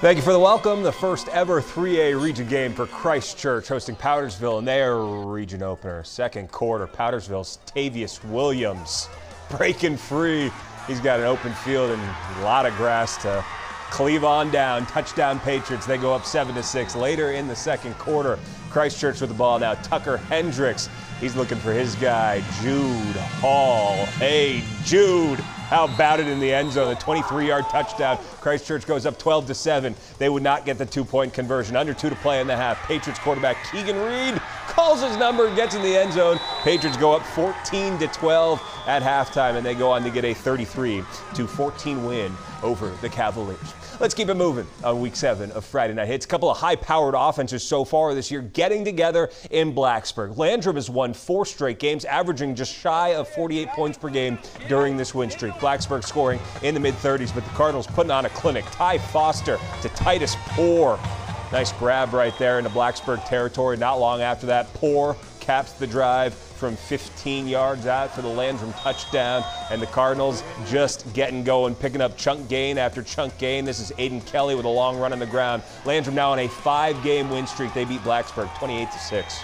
Thank you for the welcome. The first ever 3A region game for Christ Church hosting Powdersville in their region opener. Second quarter, Powdersville's Tavius Williams breaking free. He's got an open field and a lot of grass to cleave on down. Touchdown Patriots. They go up 7 to 6. Later in the second quarter, Christ Church with the ball now. Tucker Hendricks. He's looking for his guy, Jude Hall. Hey, Jude. How about it in the end zone? A 23-yard touchdown. Christ Church goes up 12 to 7. They would not get the two-point conversion. Under two to play in the half. Patriots quarterback Keegan Reed calls his number, gets in the end zone. Patriots go up 14 to 12 at halftime, and they go on to get a 33 to 14 win over the Cavaliers. Let's keep it moving on week seven of Friday Night Hits. A couple of high powered offenses so far this year getting together in Blacksburg. Landrum has won four straight games, averaging just shy of 48 points per game during this win streak. Blacksburg scoring in the mid 30s, but the Cardinals putting on a clinic. Ty Foster to Titus Poor. Nice grab right there into Blacksburg territory. Not long after that, Poor caps the drive from 15 yards out for the Landrum touchdown. And the Cardinals just getting going, picking up chunk gain after chunk gain. This is Aiden Kelly with a long run on the ground. Landrum now on a five game win streak. They beat Blacksburg 28 to 6.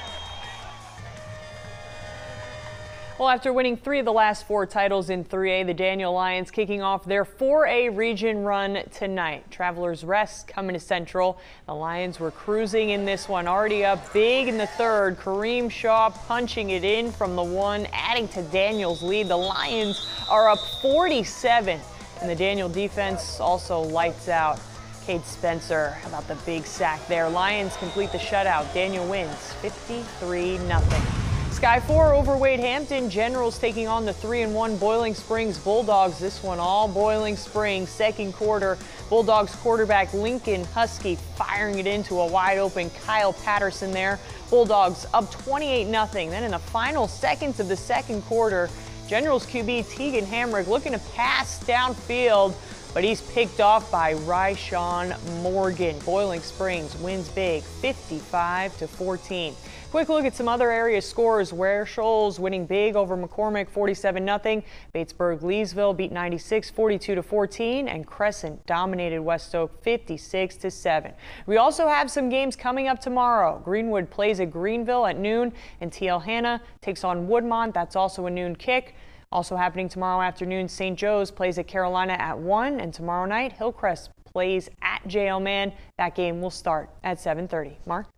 Well, after winning three of the last four titles in 3A, the Daniel Lions kicking off their 4A region run tonight. Travelers rest coming to Central. The Lions were cruising in this one, already up big in the third. Kareem Shaw punching it in from the one, adding to Daniel's lead. The Lions are up 47, and the Daniel defense also lights out. Cade Spencer, about the big sack there? Lions complete the shutout. Daniel wins 53 0 Sky 4 over Wade Hampton Generals taking on the 3 and 1 Boiling Springs Bulldogs. This one all Boiling Springs. Second quarter, Bulldogs quarterback Lincoln Husky firing it into a wide open Kyle Patterson there. Bulldogs up 28 0. Then in the final seconds of the second quarter, Generals QB Tegan Hamrick looking to pass downfield but he's picked off by Ryshawn Morgan. Boiling Springs wins big, 55 to 14. Quick look at some other area scores. Ware Shoals winning big over McCormick, 47 0. Batesburg Leesville beat 96, 42 to 14, and Crescent dominated West Oak, 56-7. We also have some games coming up tomorrow. Greenwood plays at Greenville at noon, and TL Hanna takes on Woodmont. That's also a noon kick. Also happening tomorrow afternoon, St. Joe's plays at Carolina at 1, and tomorrow night, Hillcrest plays at JL Mann. That game will start at 7.30. Mark?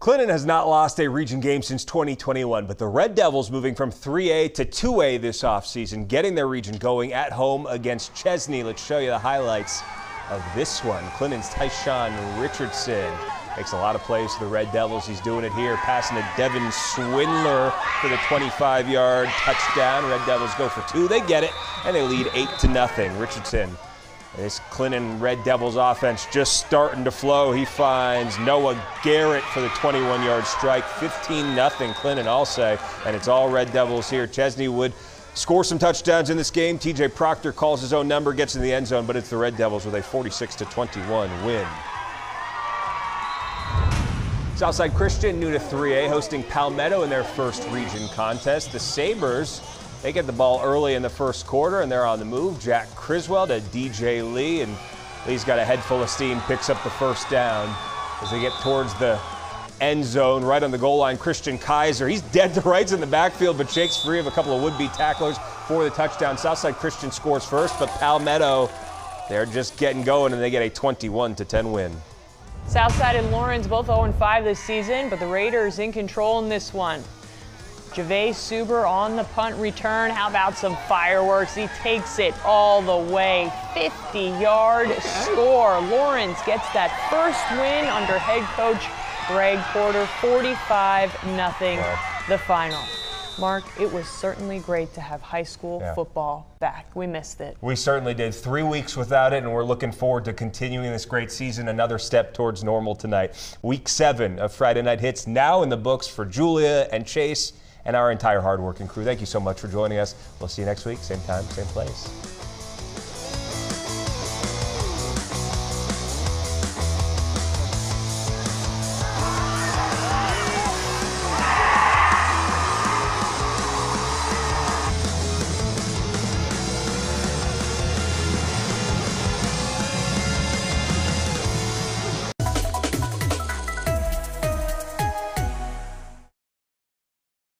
Clinton has not lost a region game since 2021, but the Red Devils moving from 3A to 2A this offseason, getting their region going at home against Chesnee. Let's show you the highlights of this one. Clinton's Tyshawn Richardson Makes a lot of plays for the Red Devils. He's doing it here, passing to Devin Swindler for the 25-yard touchdown. Red Devils go for two. They get it, and they lead 8 to nothing. Richardson, this Clinton Red Devils offense just starting to flow. He finds Noah Garrett for the 21-yard strike. 15 nothing. Clinton, I'll say, and it's all Red Devils here. Chesnee would score some touchdowns in this game. TJ Proctor calls his own number, gets in the end zone, but it's the Red Devils with a 46 21 win. Southside Christian, new to 3A, hosting Palmetto in their first region contest. The Sabres, they get the ball early in the first quarter and they're on the move. Jack Criswell to DJ Lee, and Lee's got a head full of steam, picks up the first down as they get towards the end zone, right on the goal line. Christian Kaiser, he's dead to rights in the backfield, but shakes free of a couple of would-be tacklers for the touchdown. Southside Christian scores first, but Palmetto, they're just getting going, and they get a 21 to 10 win. Southside and Laurens both 0-5 this season, but the Raiders in control in this one. Javea Suber on the punt return. How about some fireworks? He takes it all the way. 50-yard score. Laurens gets that first win under head coach Greg Porter. 45-0 the final. Mark, it was certainly great to have high school yeah. football back. We missed it. We certainly did. Three weeks without it, and we're looking forward to continuing this great season. Another step towards normal tonight. Week seven of Friday Night Hits now in the books for Julia and Chase and our entire hardworking crew. Thank you so much for joining us. We'll see you next week, same time, same place.